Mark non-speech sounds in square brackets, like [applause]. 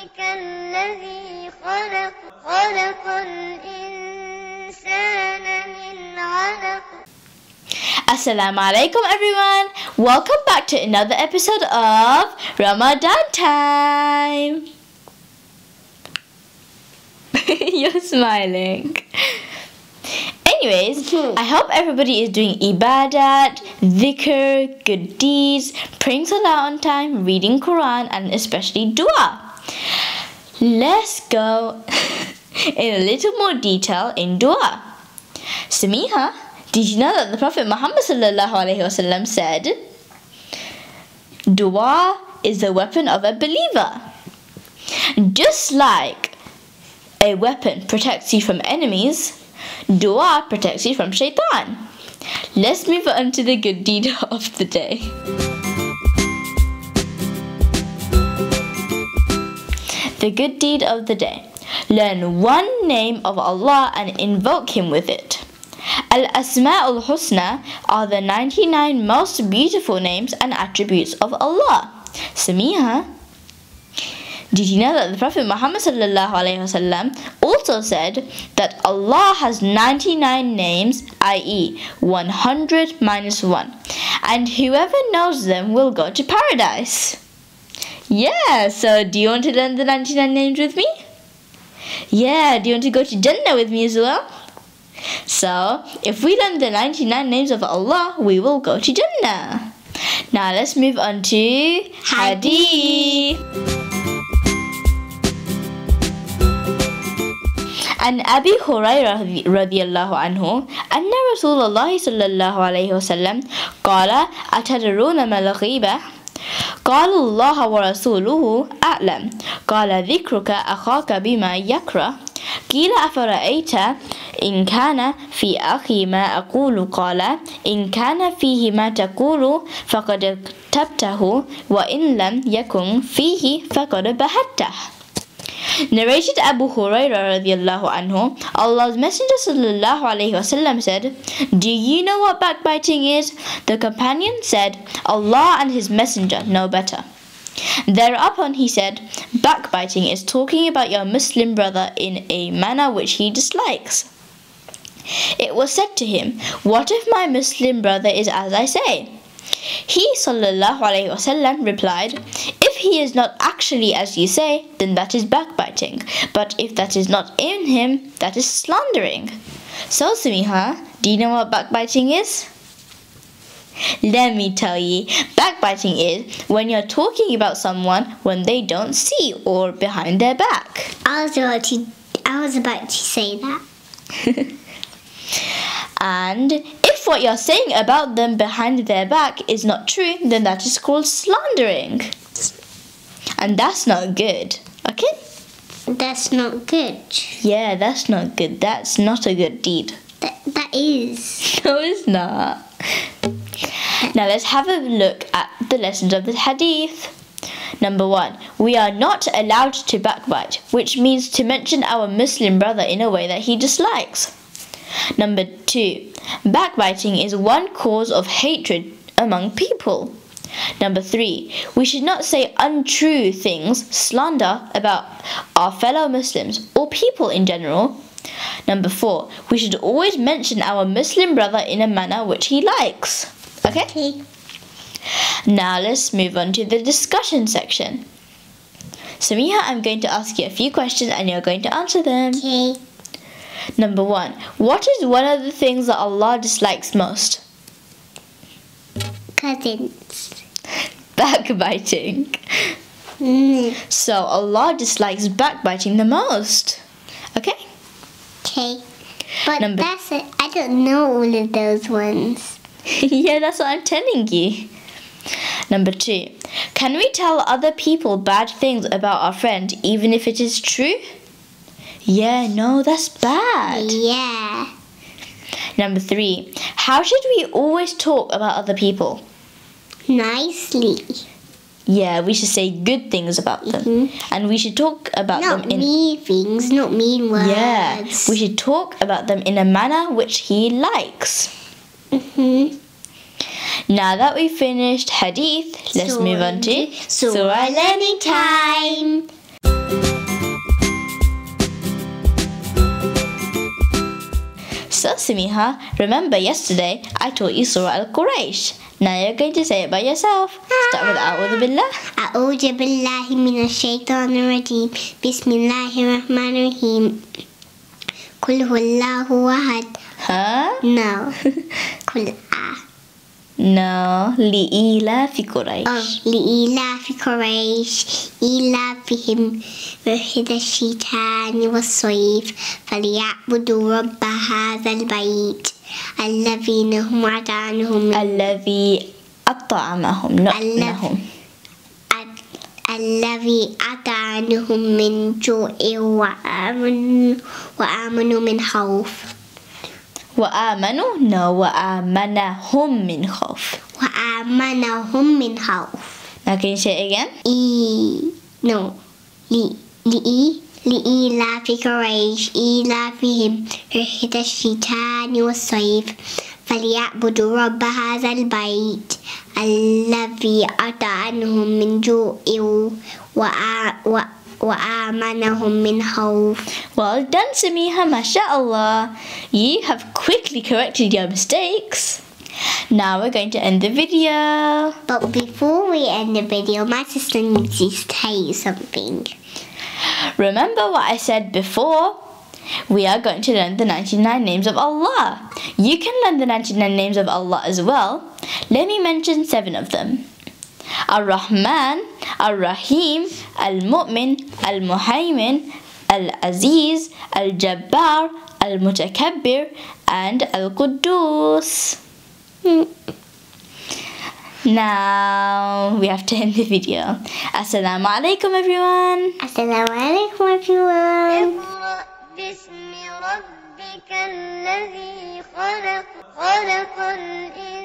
ربك الذي خلق خلق الإنسان من علق Assalamu alaikum everyone. Welcome back to another episode of Ramadan time. [laughs] You're smiling. Anyways, I hope everybody is doing ibadat, dhikr, good deeds, praying salah on time, reading Quran, and especially dua. Let's go [laughs] in a little more detail in dua. Saminah, did you know that the Prophet Muhammad said, "Dua is the weapon of a believer." Just like a weapon protects you from enemies, dua protects you from shaitan. Let's move on to the good deed [laughs] of the day. The good deed of the day. Learn one name of Allah and invoke Him with it. Al Asma al Husna are the 99 most beautiful names and attributes of Allah. Saminah, did you know that the Prophet Muhammad also said that Allah has 99 names, i.e., 100 minus 1, and whoever knows them will go to paradise? Yeah, so do you want to learn the 99 names with me? Yeah, do you want to go to Jannah with me as well? So, if we learn the 99 names of Allah, we will go to Jannah. Now let's move on to Hadith. عن أبي هريرة رضي الله عنه أن رسول الله صلى الله عليه وسلم قال أتدرون ما الغيبة؟ قال الله ورسوله أعلم. قال ذكرك أخاك بما يكره. قيل أفرأيت إن كان في أخي ما أقول؟ قال إن كان فيه ما تقول فقد كتبته وإن لم يكن فيه فقد بهته. Narrated Abu Hurairah radiallahu anhu, Allah's Messenger sallallahu alayhi wasallam said, Do you know what backbiting is? The companion said, Allah and His Messenger know better. Thereupon he said, Backbiting is talking about your Muslim brother in a manner which he dislikes. It was said to him, What if my Muslim brother is as I say? He wasallam replied, If he is not actually as you say, then that is backbiting. But if that is not in him, that is slandering. So Saminah, do you know what backbiting is? Let me tell you, backbiting is when you're talking about someone when they don't see or behind their back. I was about to, I was about to say that. [laughs] And if what you're saying about them behind their back is not true, then that is called slandering. And that's not good. Okay? That's not good. Yeah, that's not good. That's not a good deed. That, that is. [laughs] No, it's not. Now let's have a look at the lessons of the hadith. Number one, we are not allowed to backbite, which means to mention our Muslim brother in a way that he dislikes. Number two, backbiting is one cause of hatred among people. Number three, we should not say untrue things, slander about our fellow Muslims or people in general. Number four, we should always mention our Muslim brother in a manner which he likes. Okay? Okay. Now let's move on to the discussion section. Saminah, I'm going to ask you a few questions and you're going to answer them. Okay. Number one, what is one of the things that Allah dislikes most? Cousins. Backbiting. Mm. So Allah dislikes backbiting the most. Okay? Okay. But Number- that's it. I don't know all of those ones. [laughs] yeah, that's what I'm telling you. Number two, can we tell other people bad things about our friend even if it is true? Yeah, no, that's bad. Yeah. Number three, how should we always talk about other people? Nicely. Yeah, we should say good things about them. Mhm. And we should talk about Not them in mean things, not mean words. Yeah, we should talk about them in a manner which he likes. hmm Now that we've finished hadith, let's move on to Surah learning time. so remember yesterday I taught you Surah Al-Quraysh. Now you're going to say it by yourself. Start with A'udhu Billah. A'udhu Billahi Minash Shaitanir Rajeem. Bismillahir Rahmanir Rahim. Kul Huwallahu Ahad. Huh? No. [laughs] Kul A. No, li'ila fi Quraysh. Oh, li'ila fi Quraysh. Ila fihim. رحلة الشتاء والصيف فليعبدوا رب هذا البيت الذين هم أطعمهم الذي أطعمهم not الذي-. الذي أطعمهم من جوع وآمنوا وآمنوا من خوف وآمنوا no وآمنهم من خوف. وآمنهم من خوف say it again? إي no لي لئي لإيلاف قريش إيلافهم رحلة الشتاء والصيف فليعبدوا رب هذا البيت الذي أطعمهم من wa وآمنهم من خوف. Well done, Saminah, mashallah. You have quickly corrected your mistakes. Now we're going to end the video. But before we end the video, my sister needs to tell you something. Remember what I said before? We are going to learn the 99 names of Allah. You can learn the 99 names of Allah as well. Let me mention seven of them. Ar-Rahman, Ar-Rahim, Al-Mu'min, Al-Muhaymin, Al-Aziz, Al-Jabbar, Al-Mutakabbir, and Al-Quddus. Hmm. Now we have to end the video. Assalamu alaikum everyone. Assalamu alaikum everyone. اقرأ باسم ربك الذي خلق خلق الإنسان